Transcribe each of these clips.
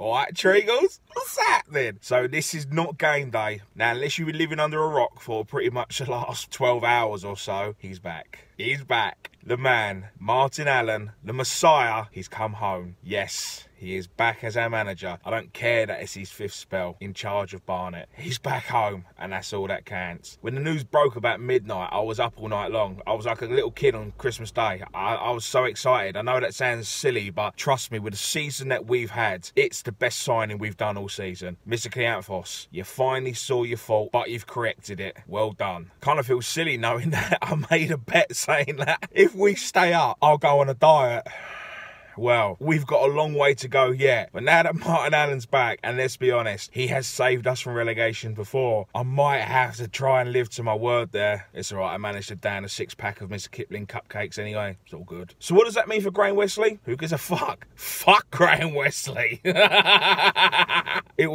All right, Treagles, what's that then? So this is not game day. Now, unless you've been living under a rock for pretty much the last 12 hours or so, he's back. He's back. The man, Martin Allen, the Messiah, he's come home. Yes, he is back as our manager. I don't care that it's his fifth spell in charge of Barnet. He's back home, and that's all that counts. When the news broke about midnight, I was up all night long. I was like a little kid on Christmas Day. I, I was so excited. I know that sounds silly, but trust me, with the season that we've had, it's the best signing we've done all season. Mr. Kleanthous, you finally saw your fault, but you've corrected it. Well done. Kind of feels silly knowing that I made a bet saying that if we stay up, I'll go on a diet well, we've got a long way to go yet. But now that Martin Allen's back, and let's be honest, he has saved us from relegation before, I might have to try and live to my word there. It's all right, I managed to down a six pack of Mr. Kipling cupcakes anyway. It's all good. So, what does that mean for Graham Westley? Who gives a fuck? Fuck Graham Westley.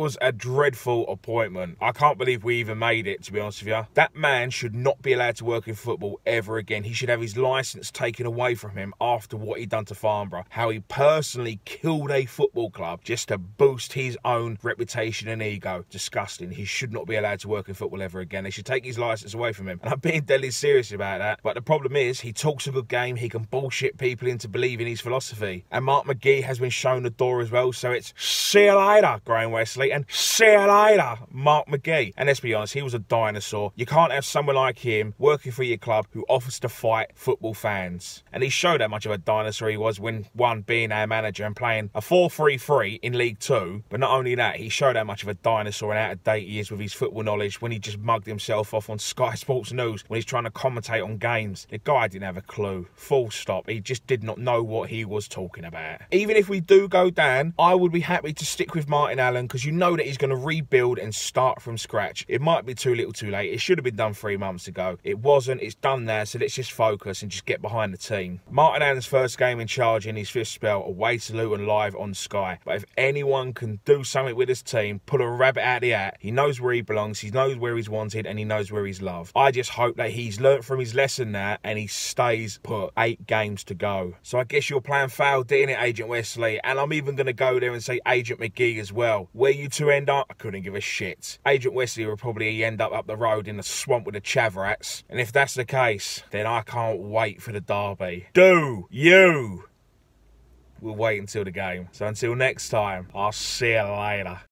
was a dreadful appointment. I can't believe we even made it, to be honest with you. That man should not be allowed to work in football ever again. He should have his license taken away from him after what he done to Farnborough. How he personally killed a football club just to boost his own reputation and ego. Disgusting. He should not be allowed to work in football ever again. They should take his license away from him. And I'm being deadly serious about that. But the problem is, he talks a good game. He can bullshit people into believing his philosophy. And Mark McGhee has been shown the door as well. So it's see you later, Graham Westley, and see you later, Mark McGhee. And let's be honest, he was a dinosaur. You can't have someone like him working for your club who offers to fight football fans. And he showed how much of a dinosaur he was when one being our manager and playing a 4-3-3 in League Two. But not only that, he showed how much of a dinosaur and out of date he is with his football knowledge when he just mugged himself off on Sky Sports News when he's trying to commentate on games. The guy didn't have a clue. Full stop. He just did not know what he was talking about. Even if we do go down, I would be happy to stick with Martin Allen because you know that he's going to rebuild and start from scratch. It might be too little too late. It should have been done three months ago. It wasn't. It's done there. so let's just focus and just get behind the team. Martin Allen's first game in charge in his fifth spell away to Luton live on Sky. But if anyone can do something with his team, pull a rabbit out of the hat, he knows where he belongs, he knows where he's wanted, and he knows where he's loved. I just hope that he's learnt from his lesson there and he stays put. Eight games to go. So I guess your plan failed, didn't it, Agent Westley? And I'm even going to go there and say Agent McGhee as well. Where you two end up, I couldn't give a shit. Agent Westley will probably end up up the road in the swamp with the Chavrats. And if that's the case, then I can't wait for the derby. Do you? We'll wait until the game. So until next time, I'll see you later.